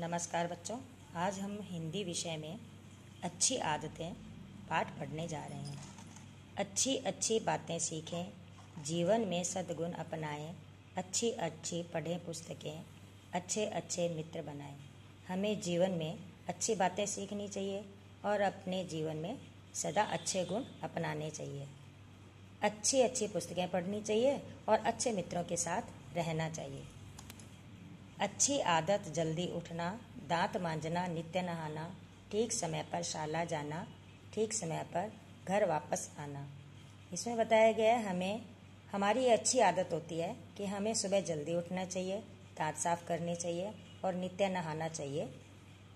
नमस्कार बच्चों, आज हम हिंदी विषय में अच्छी आदतें पाठ पढ़ने जा रहे हैं। अच्छी अच्छी बातें सीखें, जीवन में सद्गुण अपनाएँ, अच्छी अच्छी पढ़ें पुस्तकें, अच्छे अच्छे मित्र बनाएँ। हमें जीवन में अच्छी बातें सीखनी चाहिए और अपने जीवन में सदा अच्छे गुण अपनाने चाहिए। अच्छी अच्छी पुस्तकें पढ़नी चाहिए और अच्छे मित्रों के साथ रहना चाहिए। अच्छी आदत, जल्दी उठना, दांत मांजना, नित्य नहाना, ठीक समय पर शाला जाना, ठीक समय पर घर वापस आना। इसमें बताया गया है, हमें, हमारी अच्छी आदत होती है कि हमें सुबह जल्दी उठना चाहिए, दांत साफ़ करने चाहिए और नित्य नहाना चाहिए।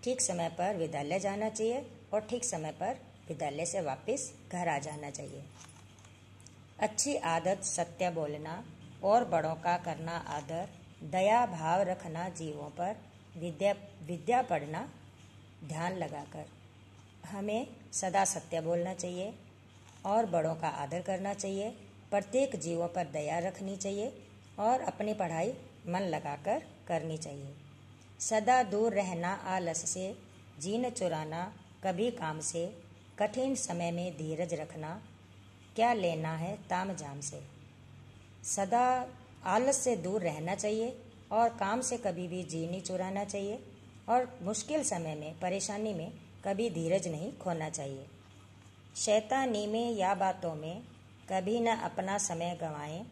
ठीक समय पर विद्यालय जाना चाहिए और ठीक समय पर विद्यालय से वापस घर आ जाना चाहिए। अच्छी आदत सत्य बोलना और बड़ों का करना आदर दया भाव रखना जीवों पर, विद्या विद्या पढ़ना ध्यान लगाकर। हमें सदा सत्य बोलना चाहिए और बड़ों का आदर करना चाहिए। प्रत्येक जीवों पर दया रखनी चाहिए और अपनी पढ़ाई मन लगाकर करनी चाहिए। सदा दूर रहना आलस से, जीन चुराना कभी काम से, कठिन समय में धीरज रखना क्या लेना है ताम जाम से। सदा आलस से दूर रहना चाहिए और काम से कभी भी जी नहीं चुराना चाहिए और मुश्किल समय में, परेशानी में कभी धीरज नहीं खोना चाहिए। शैतानी में या बातों में कभी न अपना समय गंवाएँ।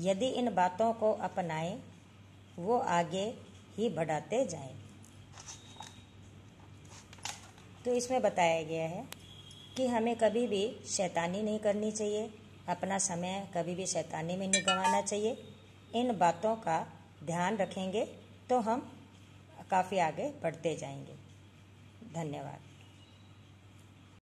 यदि इन बातों को अपनाएँ, वो आगे ही बढ़ाते जाएँ। तो इसमें बताया गया है कि हमें कभी भी शैतानी नहीं करनी चाहिए। अपना समय कभी भी शैतानी में नहीं गंवाना चाहिए। इन बातों का ध्यान रखेंगे तो हम काफ़ी आगे बढ़ते जाएँगे। धन्यवाद।